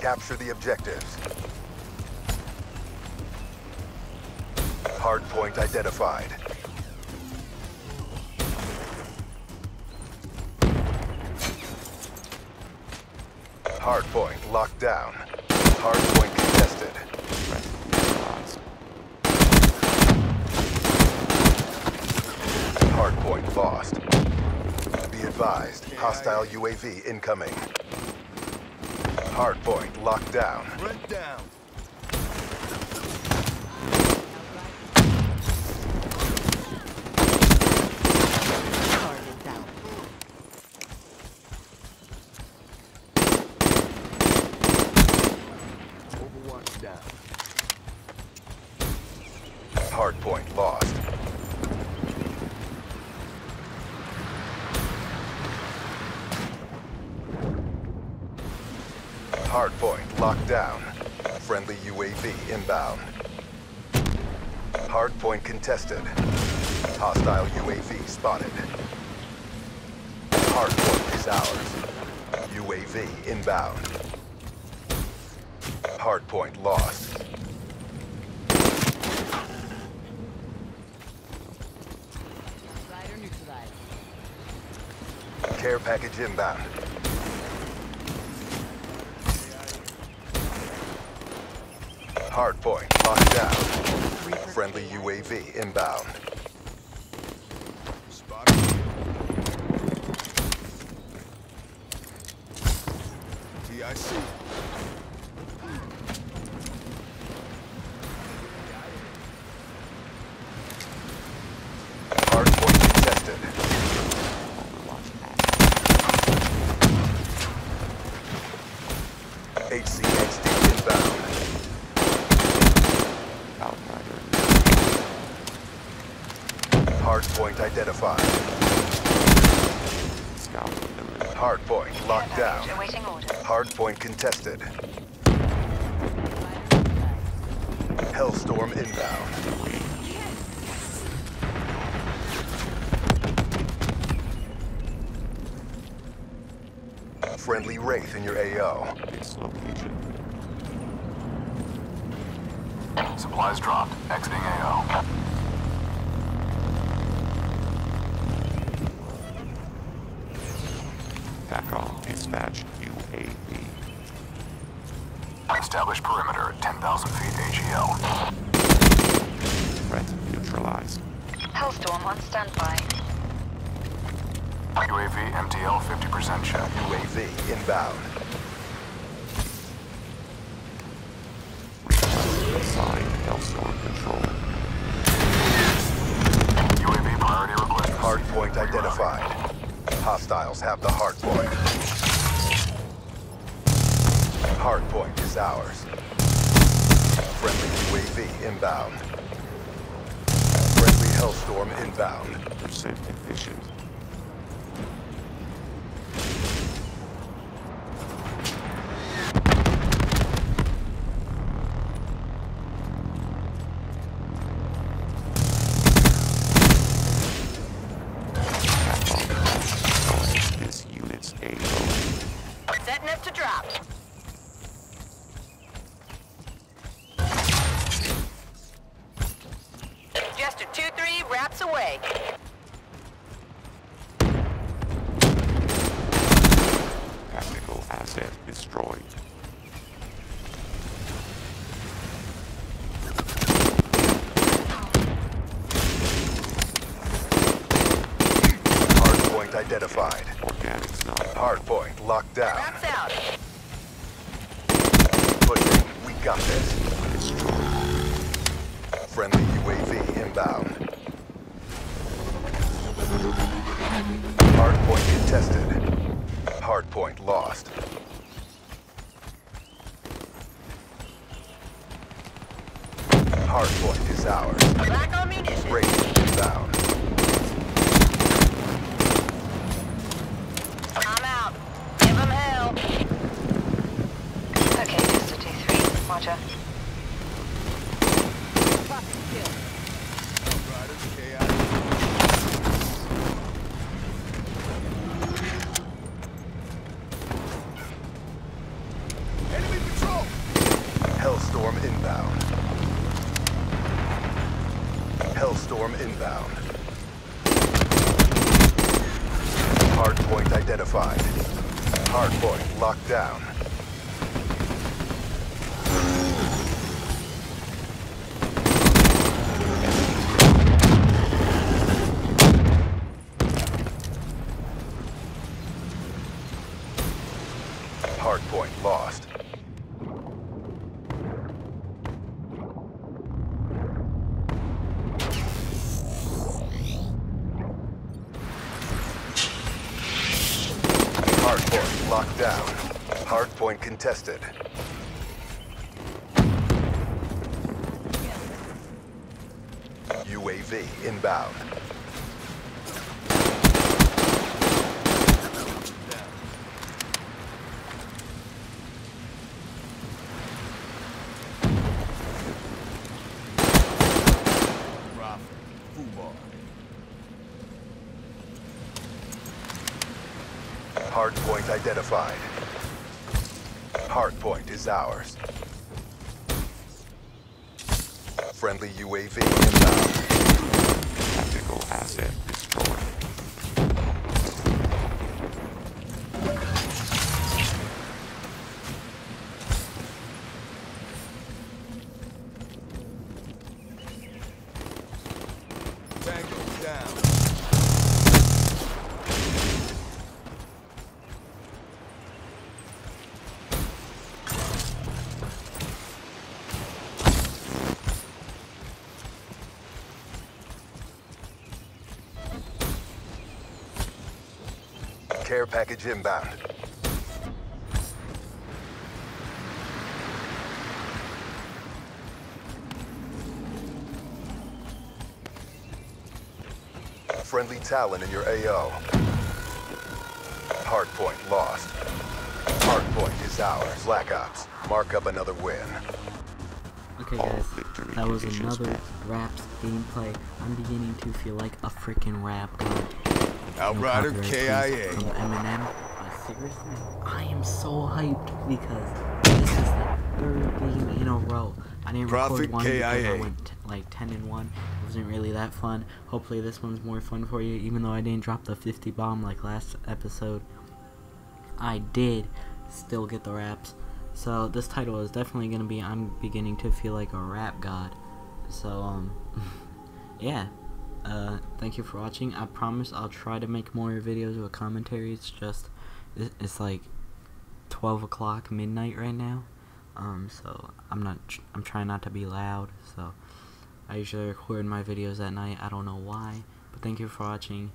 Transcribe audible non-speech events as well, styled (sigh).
Capture the objectives. Hardpoint identified. Hardpoint locked down. Hardpoint contested. Hardpoint lost. Be advised, hostile UAV incoming. Hardpoint locked down. Run down. Target down. Down. Hardpoint lost. Hardpoint locked down. Friendly UAV inbound. Hardpoint contested. Hostile UAV spotted. Hardpoint is ours. UAV inbound. Hardpoint lost. Care package inbound. Hardpoint locked down. Friendly UAV inbound. TIC. Hardpoint contested. HCXD inbound. Hardpoint identified. Hardpoint locked down. Awaiting orders. Hardpoint contested. Hellstorm inbound. Friendly Wraith in your AO. Supplies dropped. Exiting AO. TACOM dispatch UAV. Establish perimeter at 10,000 feet AGL. Threat neutralized. Hellstorm on standby. UAV MTL 50% check. UAV inbound. Hellstorm control. UAV priority request. Hardpoint identified. Hostiles have the hardpoint. Hardpoint is ours. Friendly UAV inbound. Friendly Hellstorm inbound. Percent efficient. 2-3 wraps away. Tactical asset destroyed. Hardpoint identified. Organics not. Hardpoint locked down. Wraps out. Pushing. We got this. Destroyed. Friendly UAV inbound. Hardpoint lost. Hardpoint is ours. Black on munitions. Raid inbound. I'm out. Give hell. Okay, just a 2-3. Roger. Hellstorm inbound. Hardpoint identified. Hardpoint locked down. Locked down. Hardpoint contested. UAV inbound. Drop. Football. Hardpoint identified. Hardpoint is ours. Friendly UAV inbound. Tactical asset Care package inbound. Friendly Talon in your AO. Hardpoint lost. Hardpoint is ours. Black Ops. Mark up another win. Okay guys, that was another met. Raps gameplay. I'm beginning to feel like a freaking rap god. No Outrider copyright, please, KIA. From Eminem. But seriously, I am so hyped because this is the third game in a row. I didn't Profit record one because I went like 10 and 1. It wasn't really that fun. Hopefully this one's more fun for you, even though I didn't drop the 50 bomb like last episode. I did still get the raps. So this title is definitely gonna be I'm beginning to feel like a rap god. So um (laughs) yeah. Uh thank you for watching. I promise I'll try to make more videos with commentary. It's just it's like twelve o'clock midnight right now. Um so I'm not I'm trying not to be loud, so I usually record my videos at night. I don't know why. But thank you for watching